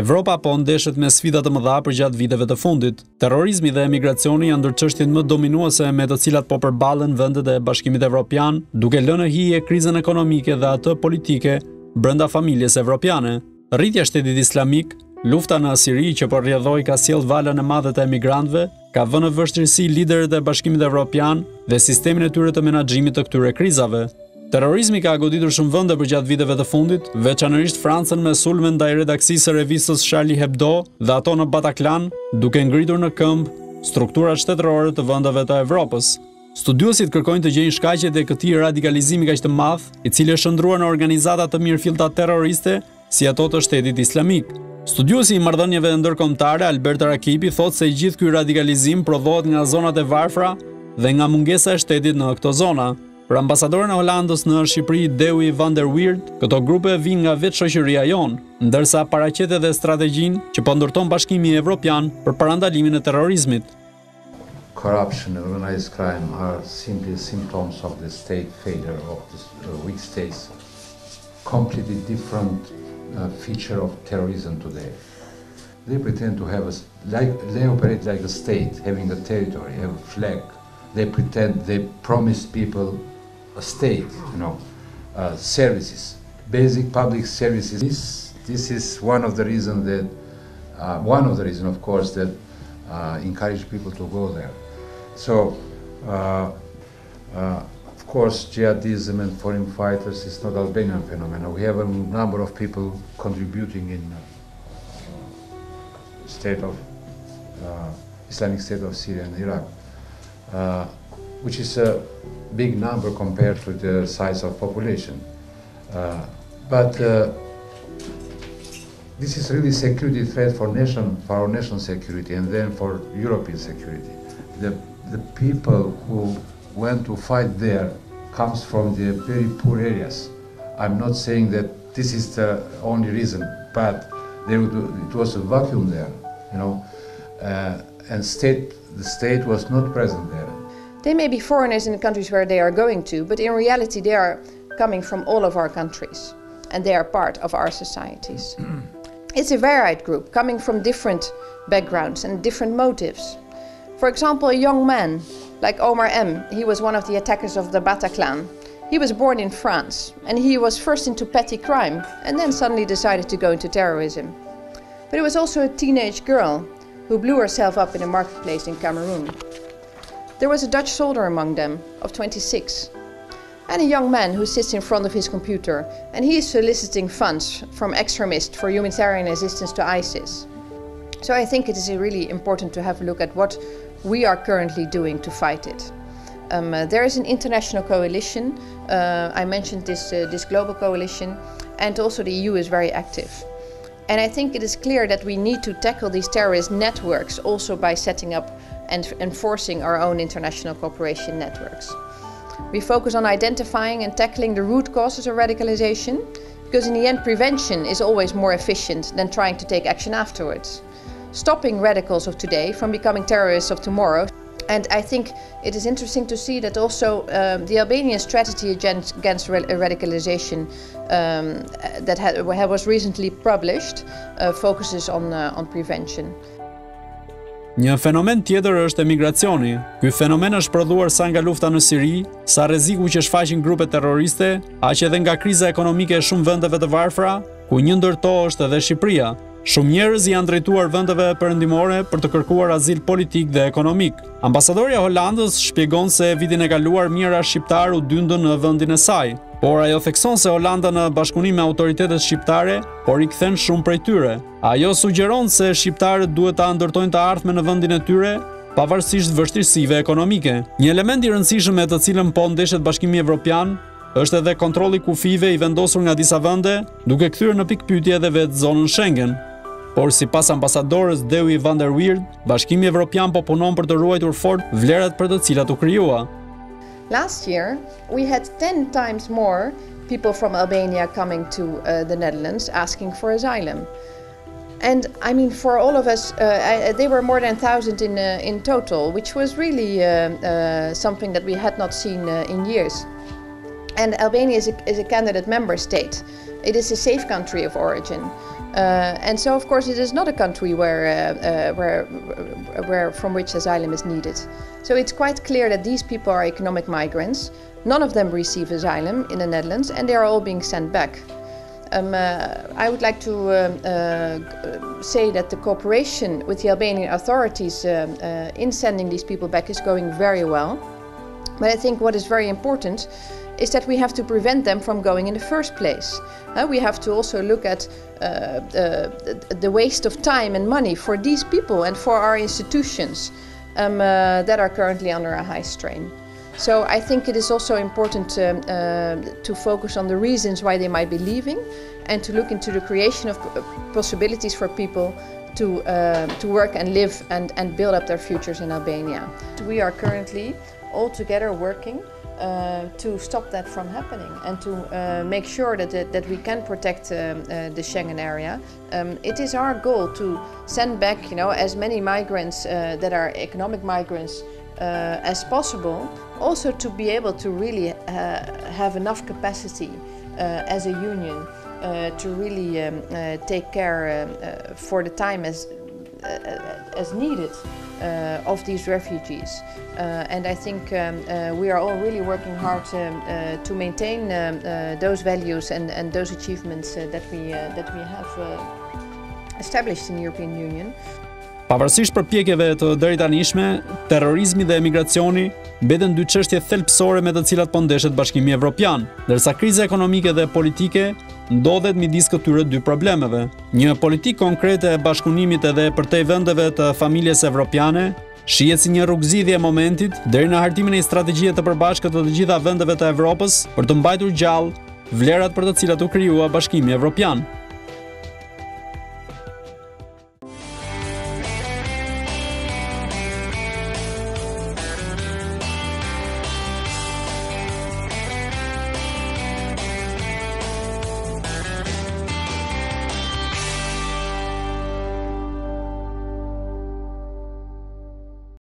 Evropa po ndeshet me sfida të mëdha për gjatë viteve të fundit. Terrorizmi dhe emigracioni janë ndër çështjet më dominuese me të cilat po përballen vendet e Bashkimit Evropian, duke lënë hije krizën ekonomike dhe atë politike brenda familjes evropiane. Rritja e shtetit islamik, lufta në Siri që po rrjedhoi ka sjell valën e madhe të emigrantëve, ka vënë në vështirësi liderët e Bashkimit Evropian dhe sistemin e tyre të menaxhimit të këtyre krizave. Terrorizmi ka goditur shumë vende për gjatë viteve të fundit, veçanërisht Francën me sulme ndaj redaksisë së revistës Charlie Hebdo dhe ato në Bataclan, duke ngritur në këmbë strukturat shtetërore të vendeve të Evropës. Studiuesit kërkojnë të gjejnë shkaqet e këtij radikalizimi kaq të madh, i cili është ndruar në organizata të mirëfillta terroriste, si ato të Shtetit Islamik. Studiuesi i marrëdhënieve ndërkombëtare Albert Rakipi thotë se gjithë ky radikalizim prodhohet nga zonat e varfra dhe nga mungesa e shtetit në këto zona. Për ambasadorën e Holandës në Shqipëri, Dewi van der Weert, këto grupe vinë nga vetë shoqëria jonë, ndërsa paraqet edhe strategjin që po ndërton Bashkimi Evropian për parandalimin e terrorizmit. Corruption and organized crime are simply symptoms of the state failure of the uh, weak states. Completely different uh, feature of terrorism today. They pretend to have a, like, they operate like a state, having a territory, have a flag. They pretend, they promise people a state, you know, uh, services, basic public services. This, this is one of the reasons that, uh, one of the reasons, of course, that uh, encourage people to go there. So, uh, uh, course, jihadism and foreign fighters is not Albanian phenomenon. We have a number of people contributing in uh, state of Islamic State of Syria and Iraq which is a big number compared to the size of population. Uh, but uh, this is really security threat for nation, for our national security, and then for European security. The, the people who went to fight there comes from the very poor areas. I'm not saying that this is the only reason, but there it was a vacuum there, you know, uh, and state, the state was not present there. They may be foreigners in the countries where they are going to, but in reality they are coming from all of our countries and they are part of our societies. it's a varied group coming from different backgrounds and different motives. For example, a young man like Omar M, he was one of the attackers of the Bataclan. He was born in France and he was first into petty crime and then suddenly decided to go into terrorism. But it was also a teenage girl who blew herself up in a marketplace in Cameroon. There was a Dutch soldier among them, of 26, and a young man who sits in front of his computer, and he is soliciting funds from extremists for humanitarian assistance to ISIS. So I think it is really important to have a look at what we are currently doing to fight it. Um, uh, there is an international coalition. Uh, I mentioned this, uh, this global coalition, and also the EU is very active. And I think it is clear that we need to tackle these terrorist networks also by setting up and enforcing our own international cooperation networks. We focus on identifying and tackling the root causes of radicalization, because in the end prevention is always more efficient than trying to take action afterwards. Stopping radicals of today from becoming terrorists of tomorrow and I think it is interesting to see that also um, the Albanian strategy against, radicalization um, that had, was recently published uh, focuses on, uh, on prevention. Një fenomen tjetër është emigracioni. Ky fenomen është prodhuar sa nga lufta në Siri, sa rreziku që shfaqin grupe terroriste, aq edhe nga kriza ekonomike e shumë vendeve të varfra, ku një ndër to është edhe Shqipëria. Shumë njerëz janë drejtuar vendeve perëndimore për të kërkuar azil politik dhe ekonomik. Ambasadorja e Holandës shpjegon se vitin e kaluar mijëra shqiptar u dyndën në vendin e saj, Por ajo thekson se Holanda në bashkëpunim me autoritetet shqiptare, por i kthen shumë prej tyre. Ajo sugjeron se shqiptarët duhet ta ndërtojnë të ardhmen në vendin e tyre, pavarësisht vështirësive ekonomike. Një element i rëndësishëm me të cilën po ndeshet Bashkimi Evropian është edhe kontrolli kufive i vendosur nga disa vende, duke kthyer në pikë pyetje edhe vetë zonën Schengen. Por si pas ambasadorës Dewi van der Weerd, Bashkimi Evropian po punon për të ruajtur fort vlerat për të cilat u kryua. Last year, we had 10 times more people from Albania coming to uh, the Netherlands asking for asylum. And I mean, for all of us, uh, I, they were more than 1,000 in, uh, in total, which was really uh, uh something that we had not seen uh, in years. And Albania is a, is a, candidate member state. It is a safe country of origin. Uh, and so, of course, it is not a country where, where, where, from which asylum is needed. So it's quite clear that these people are economic migrants. None of them receive asylum in the Netherlands, and they are all being sent back. Um, uh, I would like to uh, uh, say that the cooperation with the Albanian authorities uh, uh, in sending these people back is going very well. But I think what is very important is that we have to prevent them from going in the first place. Uh, we have to also look at the, the, waste of time and money for these people and for our institutions um, that are currently under a high strain. So I think it is also important um, uh, to focus on the reasons why they might be leaving and to look into the creation of possibilities for people to, uh, to work and live and, and build up their futures in Albania. We are currently all together working uh, to stop that from happening and to uh, make sure that, that, that we can protect um, uh, the Schengen area. Um, it is our goal to send back you know, as many migrants uh, that are economic migrants uh, as possible, also to be able to really have enough capacity as a union to really um, take care for the time as, Uh, as needed uh, of these refugees. Uh, and I think um, we are all really working hard um, to maintain um, those values and, and those achievements that, we, that we have established in the European Union. Pavarësisht për pjekjeve të deri tanishme, terrorizmi dhe emigracioni mbeten dy çështje thelbësore me të cilat po ndeshet Bashkimi Evropian, ndërsa kriza ekonomike dhe politike ndodhet midis këtyre dy problemeve. Një politikë konkrete e bashkëpunimit edhe për te vendeve të familjes evropiane shihet si një rrugëzidhje e momentit deri në hartimin e një strategjie të përbashkët të të gjitha vendeve të Evropës për të mbajtur gjallë vlerat për të cilat u krijua Bashkimi Evropian.